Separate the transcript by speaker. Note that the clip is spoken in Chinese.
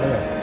Speaker 1: 没